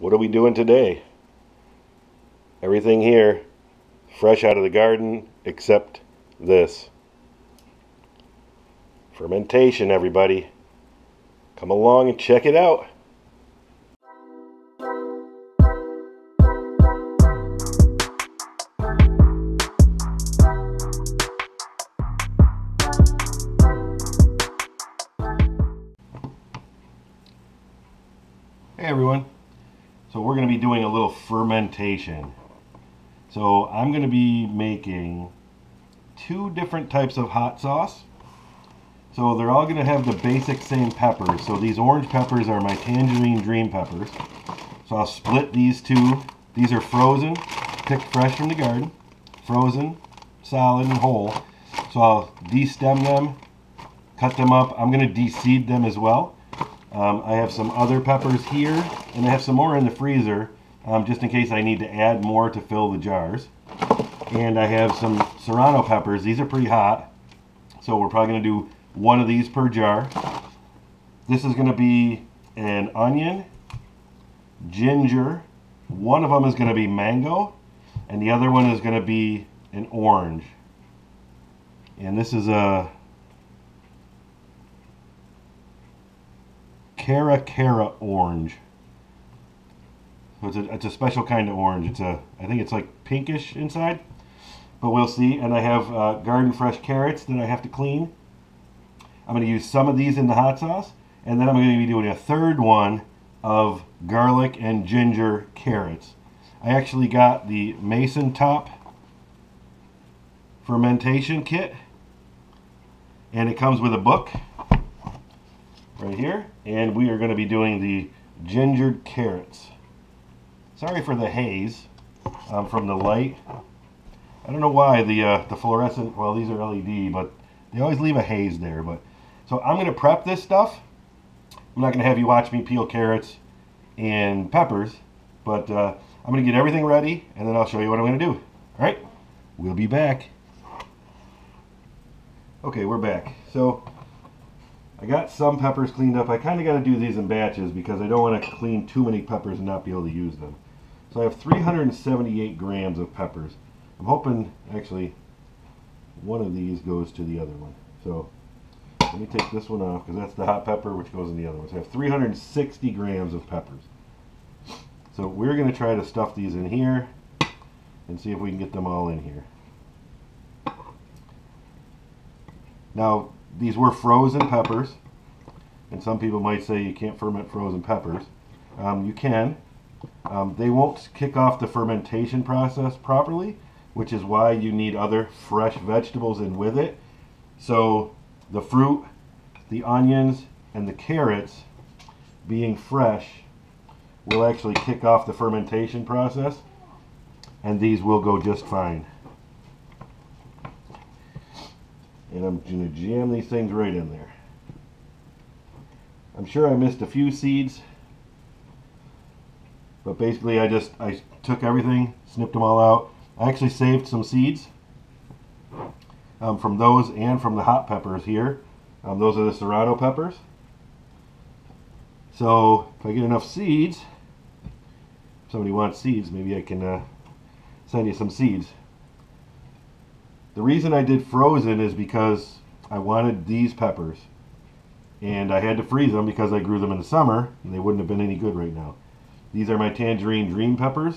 what are we doing today? Everything here fresh out of the garden except this. Fermentation, everybody. Come along and check it out. Fermentation. So I'm going to be making two different types of hot sauce. So they're all going to have the basic same peppers. So these orange peppers are my Tangerine Dream peppers. So I'll split these two. These are frozen, picked fresh from the garden. Frozen, solid and whole. So I'll de-stem them, cut them up. I'm going to de-seed them as well. Um, I have some other peppers here, and I have some more in the freezer, um, just in case I need to add more to fill the jars. And I have some serrano peppers. These are pretty hot, so we're probably going to do one of these per jar. This is going to be an onion, ginger, one of them is going to be mango, and the other one is going to be an orange. And this is a Cara Cara orange. So it's a, it's a special kind of orange. It's a, I think it's like pinkish inside, but we'll see. And I have uh, garden fresh carrots that I have to clean. I'm going to use some of these in the hot sauce, and then I'm going to be doing a third one of garlic and ginger carrots. I actually got the MasonTop fermentation kit, and it comes with a book right here. And we are going to be doing the gingered carrots. Sorry for the haze um, from the light. I don't know why the uh, the fluorescent, well these are LED, but they always leave a haze there. But So I'm going to prep this stuff. I'm not going to have you watch me peel carrots and peppers, but uh, I'm going to get everything ready and then I'll show you what I'm going to do. All right, we'll be back. Okay, we're back. So I got some peppers cleaned up. I kind of got to do these in batches because I don't want to clean too many peppers and not be able to use them. So I have 378 grams of peppers. I'm hoping, actually, one of these goes to the other one. So let me take this one off because that's the hot pepper which goes in the other one. So I have 360 grams of peppers. So we're going to try to stuff these in here and see if we can get them all in here. Now, these were frozen peppers, and some people might say you can't ferment frozen peppers. Um, you can. Um, they won't kick off the fermentation process properly, which is why you need other fresh vegetables in with it. So the fruit, the onions, and the carrots being fresh will actually kick off the fermentation process, and these will go just fine. and I'm going to jam these things right in there. I'm sure I missed a few seeds, but basically I just I took everything, snipped them all out. I actually saved some seeds um, from those and from the hot peppers here. Um, those are the serrano peppers. So if I get enough seeds, if somebody wants seeds, maybe I can uh, send you some seeds. The reason I did frozen is because I wanted these peppers. And I had to freeze them because I grew them in the summer and they wouldn't have been any good right now. These are my Tangerine Dream peppers.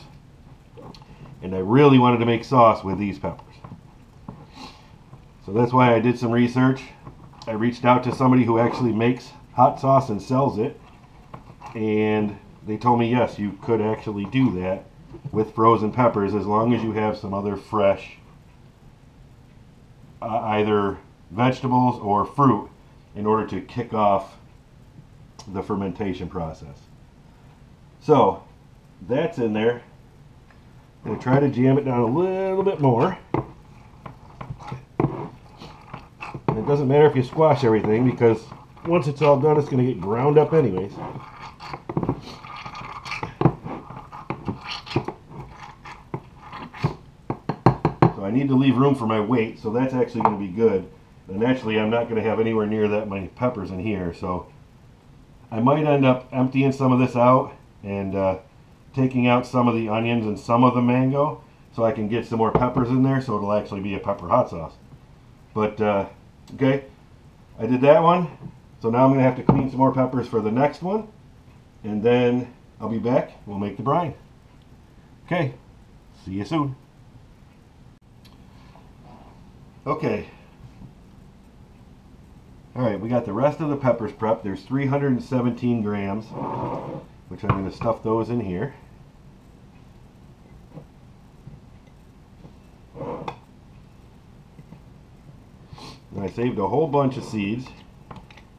And I really wanted to make sauce with these peppers. So that's why I did some research. I reached out to somebody who actually makes hot sauce and sells it. And they told me, yes, you could actually do that with frozen peppers as long as you have some other fresh uh, either vegetables or fruit in order to kick off the fermentation process. So that's in there. I'm going to try to jam it down a little bit more. And it doesn't matter if you squash everything because once it's all done it's going to get ground up anyways. So I need to leave room for my weight, so that's actually going to be good. And actually, I'm not going to have anywhere near that many peppers in here, so I might end up emptying some of this out and uh, taking out some of the onions and some of the mango so I can get some more peppers in there so it'll actually be a pepper hot sauce. But, uh, okay, I did that one. So now I'm going to have to clean some more peppers for the next one. And then I'll be back. We'll make the brine. Okay, see you soon. Okay. Alright, we got the rest of the peppers prepped. There's 317 grams, which I'm going to stuff those in here. And I saved a whole bunch of seeds.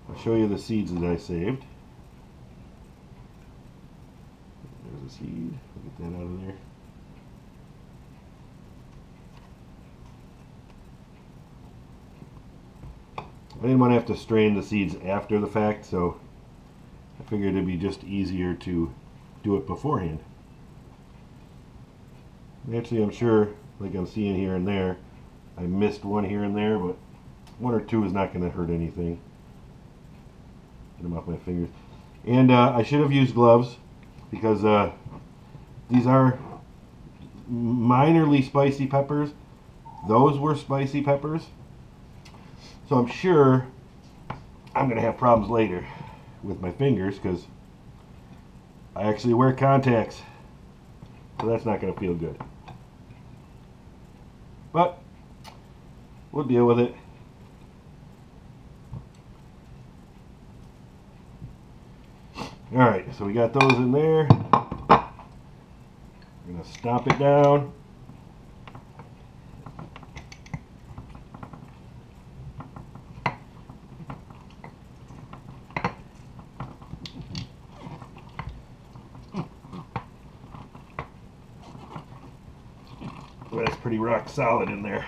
I'll show you the seeds that I saved. There's a seed. Get that out of there. I didn't want to have to strain the seeds after the fact, so figured it'd be just easier to do it beforehand. Actually, I'm sure, like I'm seeing here and there, I missed one here and there, but one or two is not going to hurt anything. Get them off my fingers. And uh, I should have used gloves because uh, these are minorly spicy peppers. Those were spicy peppers. So I'm sure I'm going to have problems later with my fingers because I actually wear contacts. So that's not going to feel good. But we'll deal with it. All right, so we got those in there. I'm gonna stomp it down. That's pretty rock solid in there.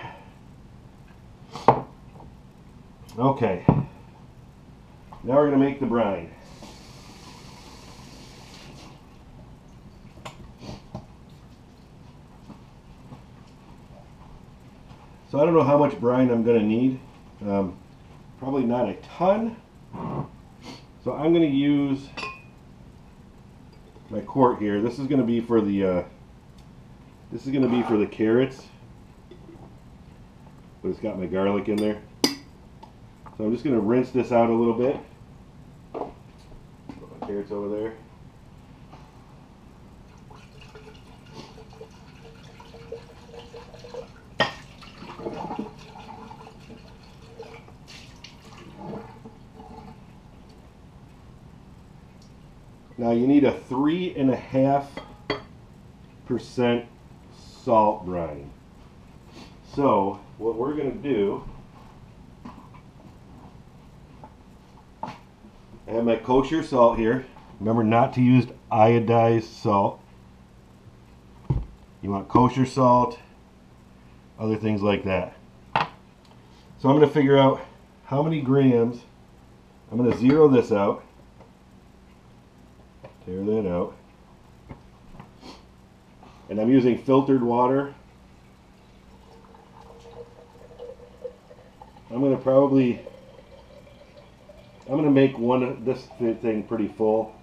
Okay. Now we're going to make the brine. So I don't know how much brine I'm going to need. Um, probably not a ton. So I'm going to use my quart here. This is going to be for the uh, this is going to be for the carrots, but it's got my garlic in there. So I'm just going to rinse this out a little bit. Put my carrots over there. Now you need a three and a half percent salt brine. So what we're going to do, I have my kosher salt here. Remember not to use iodized salt. You want kosher salt, other things like that. So I'm going to figure out how many grams. I'm going to zero this out. Tear that out. And I'm using filtered water. I'm going to probably, I'm going to make one, of this thing pretty full.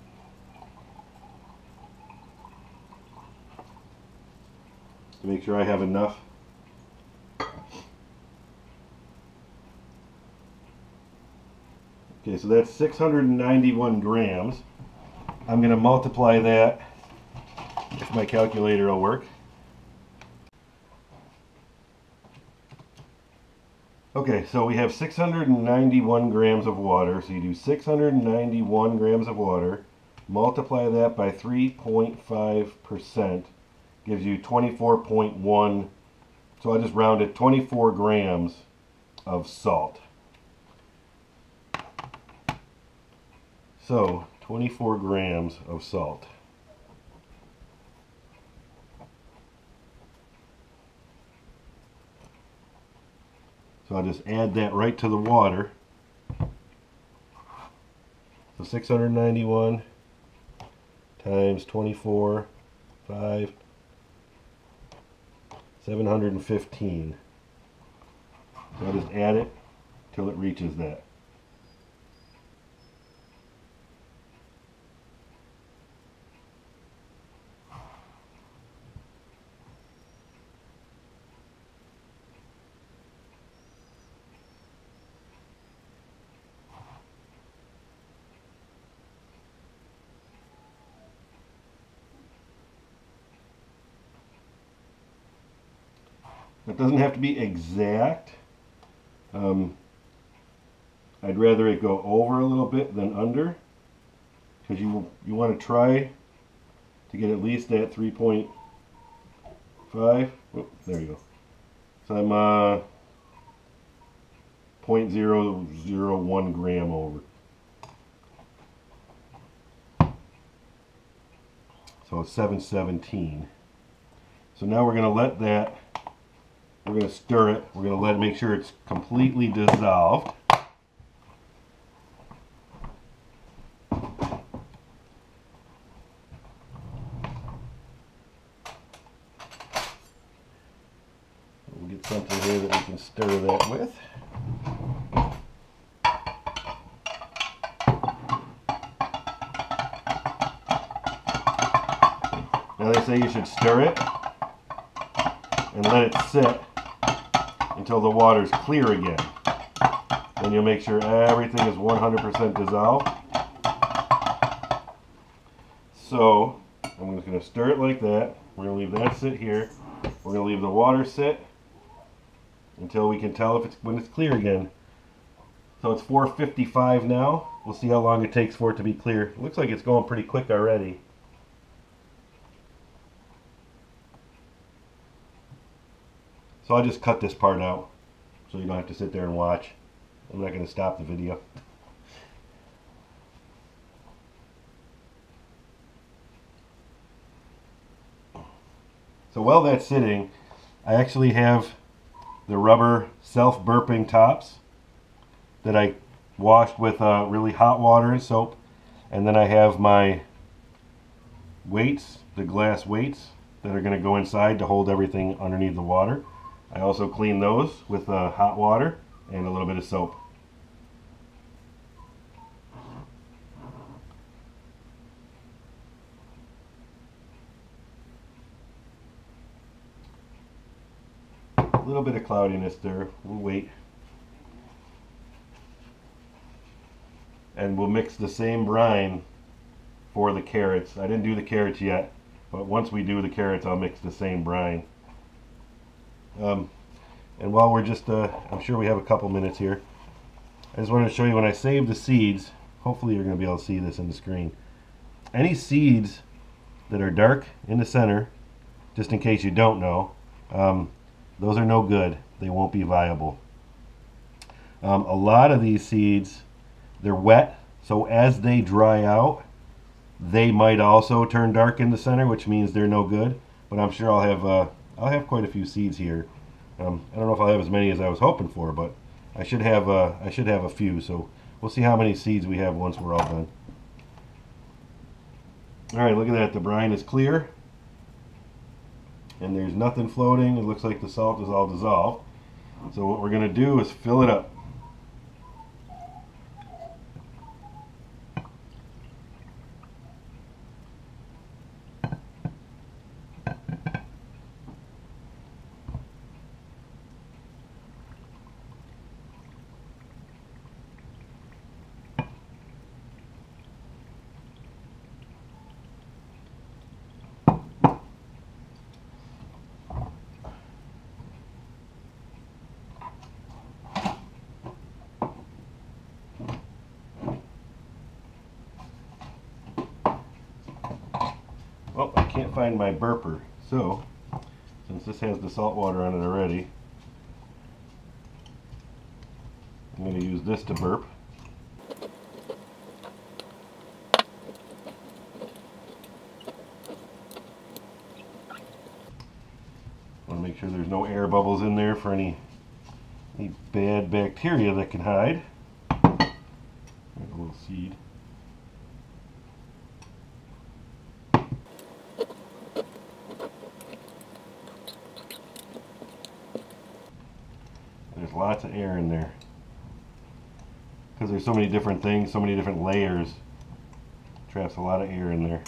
To make sure I have enough. Okay, so that's 691 grams. I'm going to multiply that if my calculator will work. Okay, so we have 691 grams of water. So you do 691 grams of water, multiply that by 3.5%, gives you 24.1. So I just rounded 24 grams of salt. So 24 grams of salt. I'll just add that right to the water. So 691 times 24, 5, 715. So I'll just add it till it reaches that. It doesn't have to be exact. Um, I'd rather it go over a little bit than under because you you want to try to get at least that 3.5 oh, there you go. So I'm uh, 0.001 gram over. So it's 717 so now we're going to let that we're going to stir it. We're going to let it make sure it's completely dissolved. We'll get something here that we can stir that with. Now they say you should stir it and let it sit until the water's clear again. Then you'll make sure everything is 100% dissolved. So I'm just going to stir it like that. We're going to leave that sit here. We're going to leave the water sit until we can tell if it's when it's clear again. So it's 4.55 now. We'll see how long it takes for it to be clear. It looks like it's going pretty quick already. So I'll just cut this part out so you don't have to sit there and watch. I'm not going to stop the video. So while that's sitting, I actually have the rubber self-burping tops that I washed with uh, really hot water and soap. And then I have my weights, the glass weights that are going to go inside to hold everything underneath the water. I also clean those with uh, hot water and a little bit of soap. A little bit of cloudiness there. We'll wait. And we'll mix the same brine for the carrots. I didn't do the carrots yet, but once we do the carrots, I'll mix the same brine. Um, and while we're just, uh, I'm sure we have a couple minutes here, I just wanted to show you when I save the seeds, hopefully you're going to be able to see this in the screen. Any seeds that are dark in the center, just in case you don't know, um, those are no good. They won't be viable. Um, a lot of these seeds, they're wet, so as they dry out, they might also turn dark in the center, which means they're no good. But I'm sure I'll have uh, I'll have quite a few seeds here. Um, I don't know if I'll have as many as I was hoping for, but I should have uh, I should have a few. So we'll see how many seeds we have once we're all done. All right, look at that. The brine is clear and there's nothing floating. It looks like the salt is all dissolved. So what we're going to do is fill it up. Well, I can't find my burper. So, since this has the salt water on it already, I'm going to use this to burp. want to make sure there's no air bubbles in there for any, any bad bacteria that can hide. There's a little seed. Lots of air in there. Because there's so many different things so many different layers. Traps a lot of air in there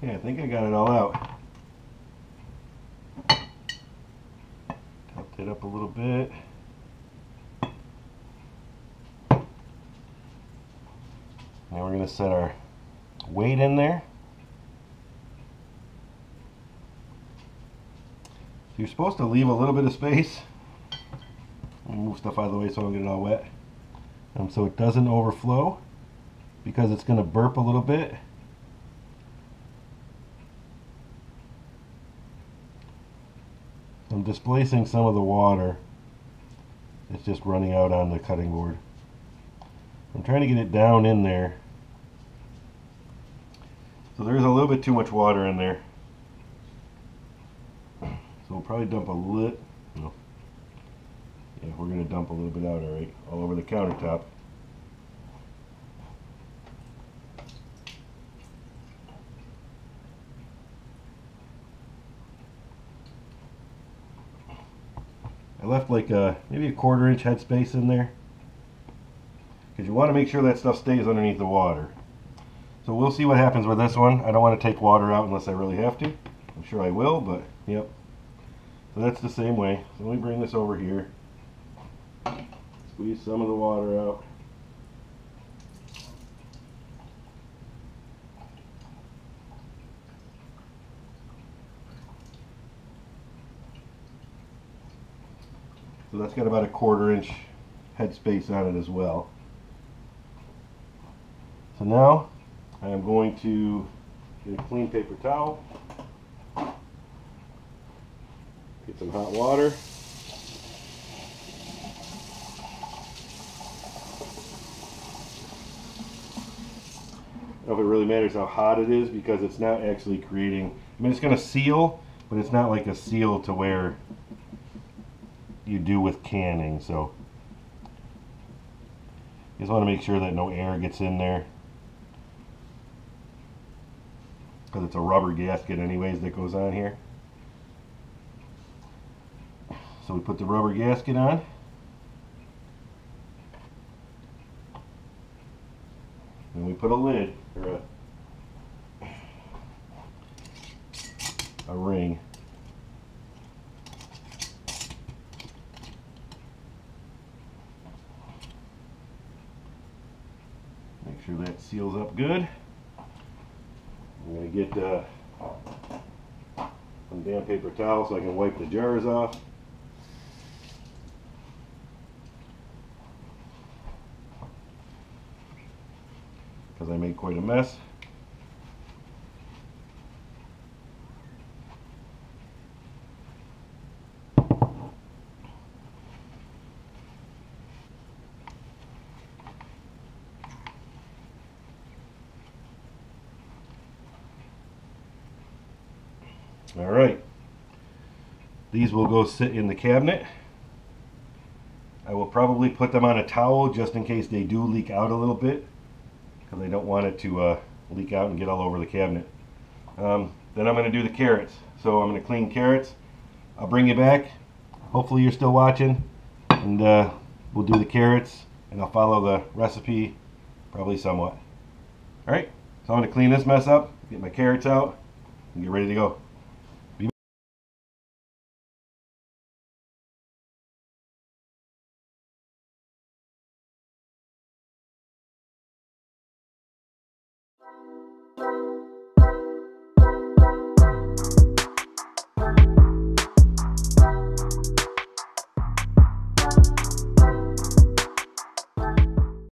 Okay, I think I got it all out. Tilt it up a little bit. Now we're going to set our weight in there. You're supposed to leave a little bit of space. move stuff out of the way so I don't get it all wet. And so it doesn't overflow because it's going to burp a little bit. I'm displacing some of the water. It's just running out on the cutting board. I'm trying to get it down in there. So there's a little bit too much water in there. So we'll probably dump a lit. No. Yeah, we're to dump a little bit out, alright, all over the countertop. Left like a, maybe a quarter inch headspace in there. Because you want to make sure that stuff stays underneath the water. So we'll see what happens with this one. I don't want to take water out unless I really have to. I'm sure I will, but yep. So that's the same way. So let me bring this over here. Squeeze some of the water out. That's got about a quarter inch headspace on it as well. So now I am going to get a clean paper towel, get some hot water. I don't know if it really matters how hot it is because it's not actually creating, I mean it's going to seal, but it's not like a seal to where you do with canning. So you just want to make sure that no air gets in there. Because it's a rubber gasket anyways that goes on here. So we put the rubber gasket on. And we put a lid or a, a ring sure that seals up good. I'm going to get uh, some damp paper towel so I can wipe the jars off. Because I made quite a mess. All right. These will go sit in the cabinet. I will probably put them on a towel just in case they do leak out a little bit because I don't want it to uh, leak out and get all over the cabinet. Um, then I'm going to do the carrots. So I'm going to clean carrots. I'll bring you back. Hopefully you're still watching and uh, we'll do the carrots and I'll follow the recipe probably somewhat. Alright, so I'm going to clean this mess up, get my carrots out, and get ready to go.